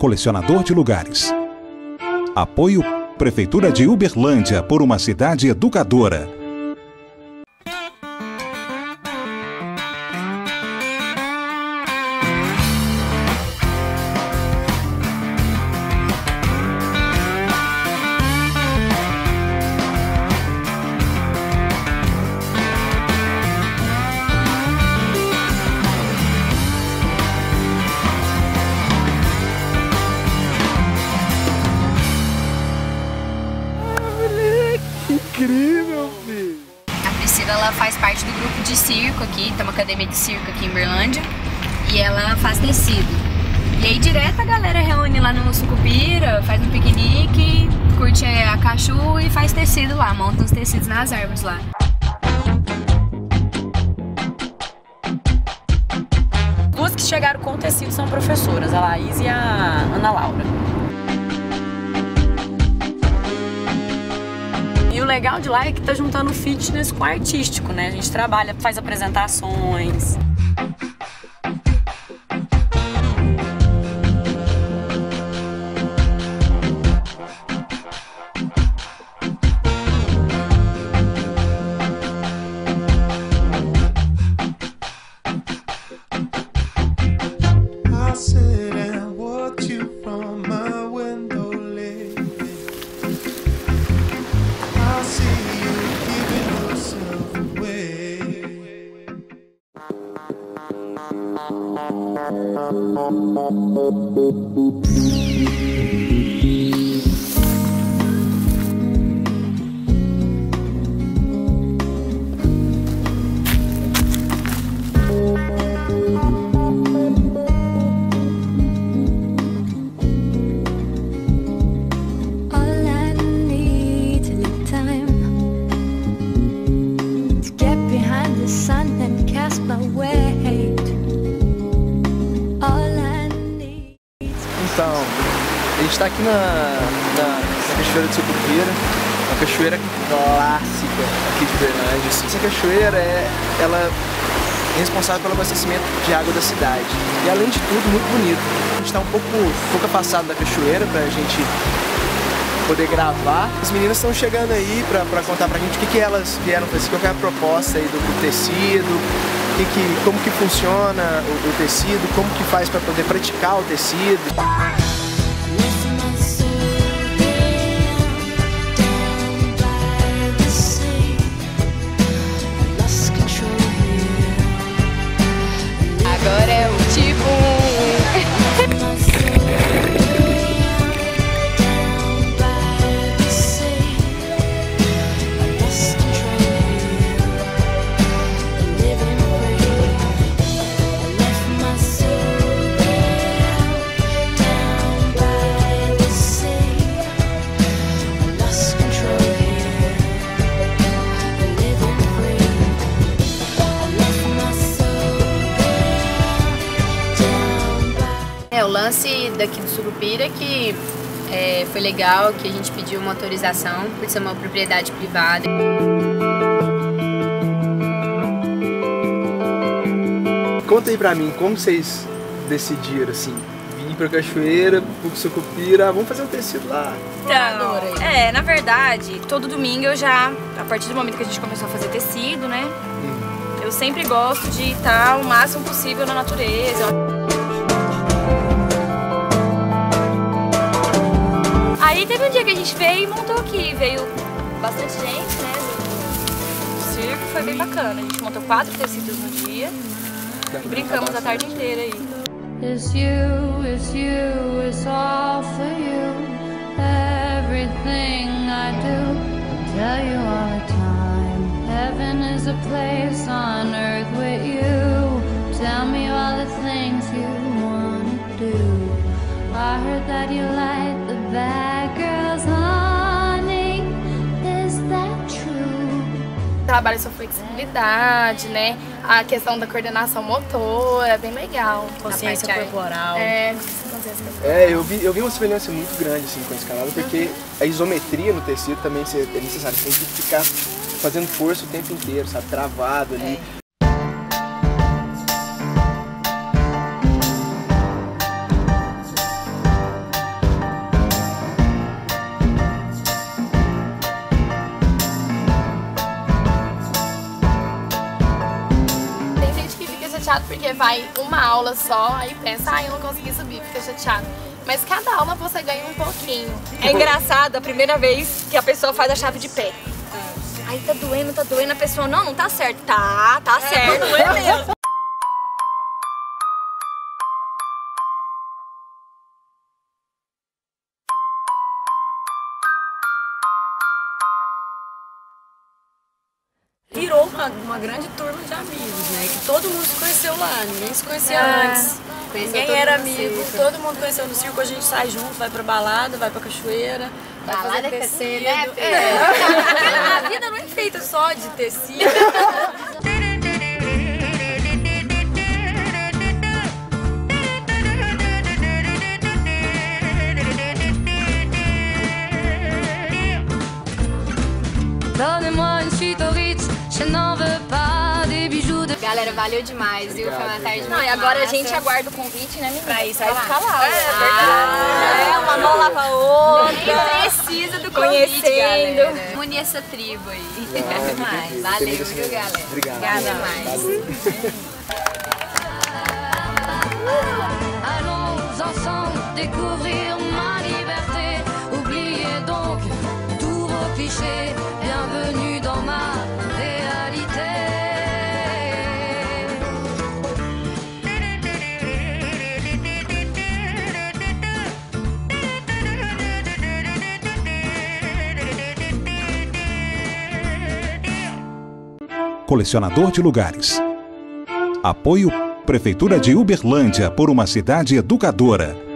colecionador de lugares. Apoio Prefeitura de Uberlândia por uma cidade educadora. Faz parte do grupo de circo aqui, tem uma academia de circo aqui em Berlândia. E ela faz tecido. E aí direto a galera reúne lá no Sucupira, faz um piquenique, curte a cachu e faz tecido lá, monta os tecidos nas árvores lá. Duas que chegaram com tecido são professoras, a Laís e a Ana Laura. Legal de lá é que tá juntando fitness com artístico, né? A gente trabalha, faz apresentações. Então, a gente está aqui na, na, na Cachoeira de Sucupira, uma cachoeira clássica aqui de Berlândia. Essa cachoeira é, ela é responsável pelo abastecimento de água da cidade. E além de tudo, muito bonito. A gente está um pouco, um pouco da cachoeira para a gente poder gravar. As meninas estão chegando aí para contar pra gente o que, que elas vieram fazer, qual é a proposta aí do, do tecido, que que, como que funciona o, o tecido, como que faz para poder praticar o tecido. Daqui do Surupira que é, foi legal, que a gente pediu uma autorização por ser uma propriedade privada. Conta aí pra mim, como vocês decidiram assim? Vim pra cachoeira, pro Sucupira, vamos fazer um tecido lá. Então, é, na verdade, todo domingo eu já, a partir do momento que a gente começou a fazer tecido, né? Eu sempre gosto de estar o máximo possível na natureza. Aí teve um dia que a gente veio e montou aqui, veio bastante gente, né? Do circo, foi bem bacana. A gente montou quatro tecidos no dia e brincamos a tarde inteira aí. It's you, it's you, it's all for you. Everything I do, I tell you all the time. Heaven is a place on earth with you. Tell me all the things you wanna do. I heard that you like trabalha sua flexibilidade, né? A questão da coordenação motora, é bem legal. Consciência corporal. É, consciência corporal. É, eu vi, eu vi uma semelhança muito grande assim com a escalada, porque a isometria no tecido também é necessária. Você tem que ficar fazendo força o tempo inteiro, sabe? Travado ali. Porque vai uma aula só, aí pensa, ah, eu não consegui subir, fica chateado. Mas cada aula você ganha um pouquinho. É engraçado a primeira vez que a pessoa faz a chave de pé. Aí tá doendo, tá doendo, a pessoa, não, não tá certo. Tá, tá certo. É mesmo. Uma, grande turma de amigos, né? Que todo mundo se conheceu lá, ninguém se conhecia É. antes. Conheceu Ninguém era amigo, todo mundo conheceu no circo, a gente sai junto, vai pra balada, vai pra cachoeira. vai Balada fazer é tecido. né? É. A vida não é feita só de tecido. Galera, valeu demais, viu? Foi uma tarde Não, e agora a gente aguarda o convite, né, menina? Pra isso aí Pra ficar lá. É verdade. É, uma mão lava a outra. Precisa do convite, Conhecendo. Une essa tribo aí. demais. Valeu, viu, galera? Obrigado. Obrigada mais. Allons ensemble découvrir ma liberté. Oubliez donc tous vos clichés. Bienvenue dans ma Colecionador de lugares. Apoio Prefeitura de Uberlândia por uma cidade educadora.